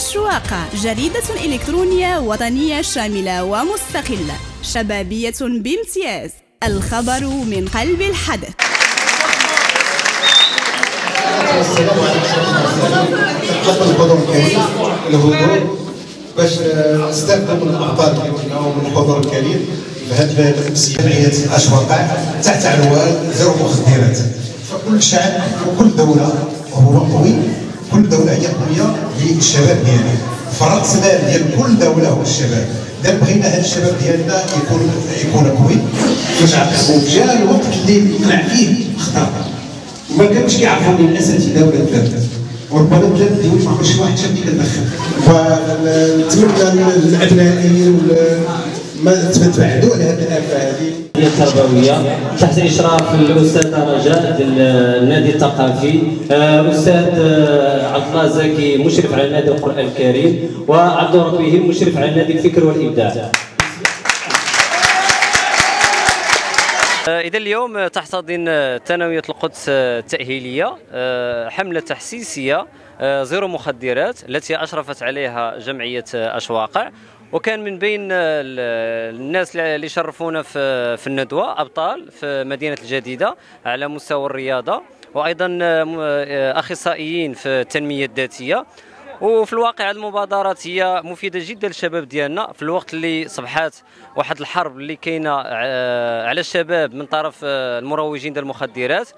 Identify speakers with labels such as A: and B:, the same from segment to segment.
A: أشواق جريدة إلكترونية وطنية شاملة ومستقلة. شبابية بامتياز. الخبر من قلب الحدث.
B: الهدوء باش من الأخبار ديالنا ومن الحضور الكريم في هذه جمعيه أشواق تحت عنوان زرو مخدرات فكل شعب وكل دولة هو قوي. كل دولة هي قويه بالشباب ديالها. فراس مال ديال كل دولة هو الشباب. اذا بغينا هذا الشباب ديالنا يكون يكون قوي. باش عقبوا جاء الوقت اللي يقلع فيه خطر وما كانوش كيعرفوا من الأساتذة ولا الدراسه وربما البلاد ديالي ما عرفش واحد شاب كيدخل ونتمنى الابناء ما تبعدوا على هذه الافه هذه
C: التربويه تحت اشراف الأستاذ رجاء النادي الثقافي. الاستاذ عبد الله زكي مشرف على نادي القرآن الكريم وعبد ربه مشرف على نادي الفكر والإبداع. إذا اليوم تحتضن ثانوية القدس التأهيلية حملة تحسيسية زيرو مخدرات التي أشرفت عليها جمعية أشواقع. وكان من بين الناس اللي شرفونا في الندوة أبطال في مدينة الجديدة على مستوى الرياضة وأيضا أخصائيين في التنمية الذاتية. وفي الواقع المبادرات هي مفيدة جدا للشباب ديالنا في الوقت اللي صبحات واحد الحرب اللي كاينة على الشباب من طرف المروجين ديال المخدرات.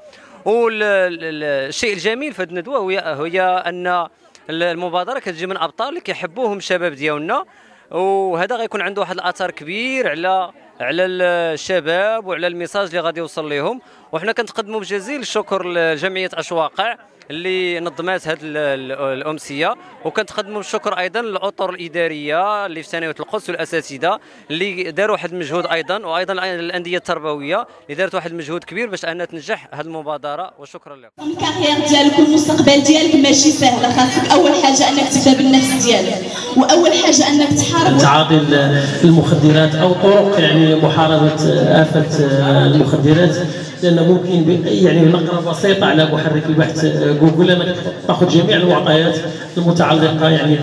C: والشيء الجميل في هذه الندوة هي أن المبادرة كتجي من أبطال اللي كيحبوهم الشباب ديالنا. وهذا غيكون عنده واحد الأثر كبير على على الشباب وعلى الميساج اللي غادي يوصل لهم وحنا كنتقدموا بجزيل الشكر لجمعية أشواقع اللي نظمات هذه الأمسية. وكنتقدموا بالشكر أيضا للأطر الإدارية اللي في ثانوية القدس والأساتذة اللي داروا واحد المجهود أيضا وأيضا الأندية التربوية اللي دارت واحد المجهود كبير باش أنها تنجح هذه المبادرة. وشكرا لكم.
D: الكارير ديالك والمستقبل ديالك ماشي سهله خاصك أول حاجة أنك تبدأ بالنفس ديالك وأول حاجة أنك تحارب
E: تعاطي المخدرات أو طرق يعني محاربه آفة المخدرات لأن ممكن يعني نقره بسيطه على محرك البحث جوجل انك تأخذ جميع المعطيات المتعلقة يعني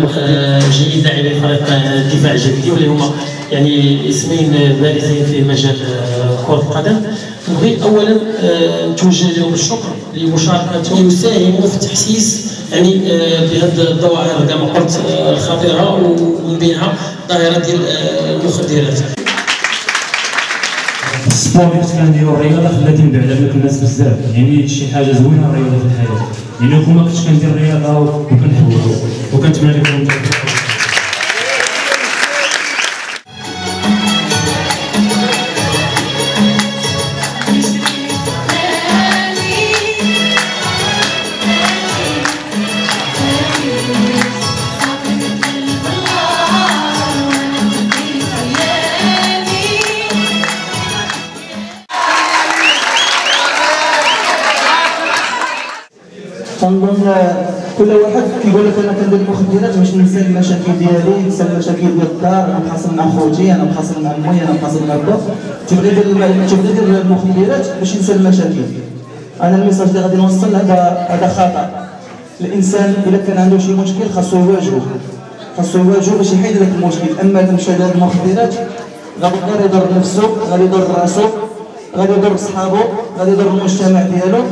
E: بجيده يعني فريق الدفاع الجديد واللي هما يعني اسمين بارزين في مجال كرة القدم. نبغي اولا نتوجه لهم الشكر لمشاركتهم يساهموا في تحسيس يعني بهذه الظواهر كما قلت الخطيرة ومن بينها ظاهرة ديال المخدرات.
F: السبور كنت كنديرو الرياضه خلاتني نبعد على الناس بزاف. يعني شي حاجة زوينة الرياضه في الحياة. يعني كون ما كنتش كندير الرياضه وكنحبها وكنتمنى لكم
G: تنظن كل واحد كيقول لك أنا كندير المخدرات باش ننسى المشاكل ديالي ننسى المشاكل ديال الدار أنا مخاصم مع خوتي أنا مخاصم مع أمي أنا مخاصم مع با تبغي دير تبغي دير المخدرات باش ينسى المشاكل. أنا ال message اللي غادي نوصل هذا هذا خطأ. الإنسان اذا كان عنده شي مشكل خاصو يواجهه خاصو يواجهه باش يحيد ذاك المشكل. أما إذا مشى دار المخدرات غادي يضر نفسه غادي يضر راسو غادي يضر صحابو غادي يضر المجتمع ديالو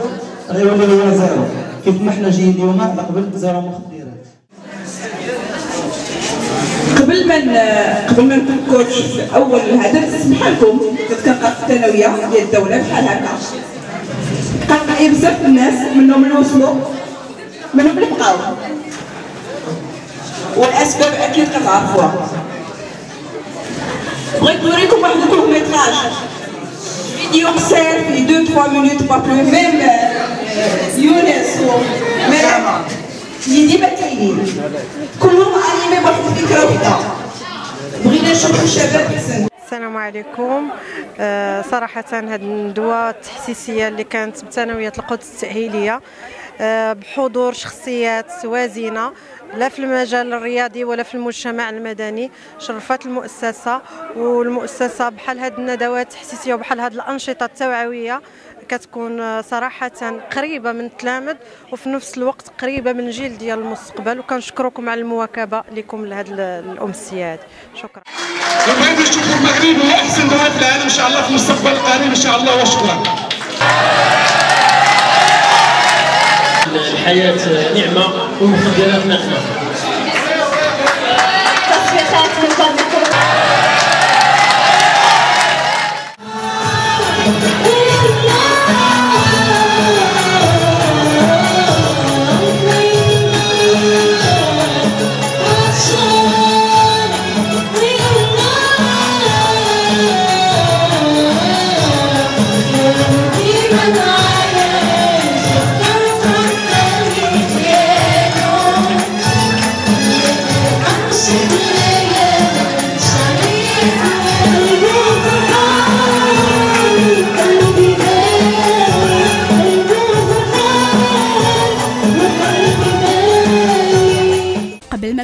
G: غيولي هو zéro كيف ما حنا جايين اليوم على قبل zéro مخدرات.
H: قبل ما قبل ما نكون coach أول الهدف بحالكم كنت كنقرا في الثانويه ديال الدولة بحال هكا. كنلقى بزاف الناس منهم اللي وصلوا منهم اللي بقاو. والأسباب أكيد كتعرفوها. بغيت نوريكم واحد ال court-métrage فيديو قصير في 2 3 مينوت با بلو ميم يونس ومريم اللي ديما كاينين. كلهم animés بواحد الفكرة وحدة. بغينا نشوفوا الشباب
I: السلام عليكم. آه صراحة هذه الندوة التحسيسية اللي كانت بثانوية القدس التأهيلية آه بحضور شخصيات وازنة لا في المجال الرياضي ولا في المجتمع المدني شرفت المؤسسة والمؤسسة بحال هذه الندوات التحسيسية وبحال هذه الأنشطة التوعوية كتكون صراحة قريبة من التلامذ وفي نفس الوقت قريبة من الجيل ديال المستقبل. وكنشكركم على المواكبة لكم لهذه الأمسية هذه شكرا.
J: وبغيت نشوفوا المغرب هو أحسن بلد في العالم إن شاء الله في المستقبل القريب إن شاء الله وشكرا.
E: الحياة نعمة والمخدرات نقمة.
D: تصفيقات من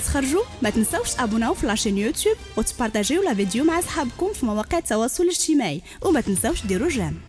A: تخرجوا؟ ما تنساوش تابوناو في la chaîne يوتيوب وتبارطاجيو la vidéo مع صحابكم في مواقع التواصل الاجتماعي. وما تنساوش ديروا j'aime.